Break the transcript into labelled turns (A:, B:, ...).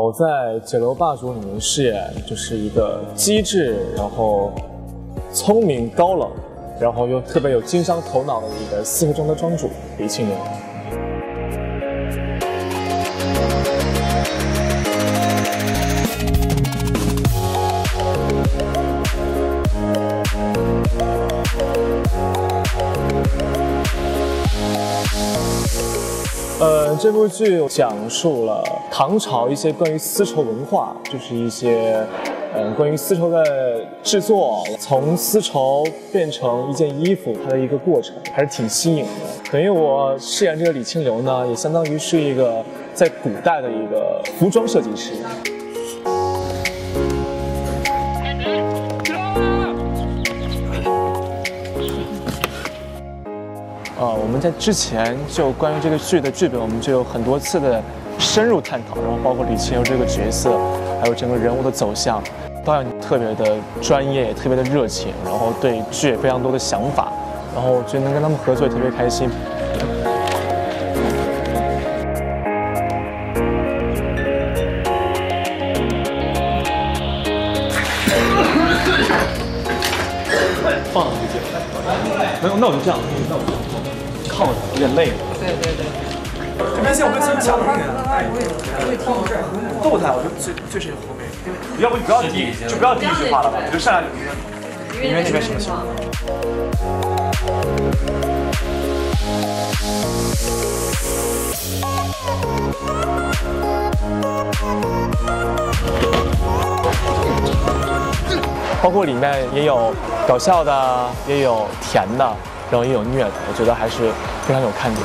A: 我在《解楼霸主》里面饰演就是一个机智，然后聪明高冷，然后又特别有经商头脑的一个四合庄的庄主李庆年。这部剧讲述了唐朝一些关于丝绸文化，就是一些，嗯，关于丝绸的制作，从丝绸变成一件衣服，它的一个过程，还是挺新颖的。等于我饰演这个李清流呢，也相当于是一个在古代的一个服装设计师。呃，我们在之前就关于这个剧的剧本，我们就有很多次的深入探讨，然后包括李清流这个角色，还有整个人物的走向，导演特别的专业，也特别的热情，然后对剧也非常多的想法，然后我觉得能跟他们合作也特别开心。放，没有，那我就这样，那我就。靠着，有点累。
B: 对对对。
C: 这边先我跟先抢一点。逗他，我就最最适合后面。要不你不要第就不要第一句话了吧，就上来你们那边什么情况？
A: 包括里面也有搞笑的，也有甜的。然后也有虐的，我觉得还是非常有看点。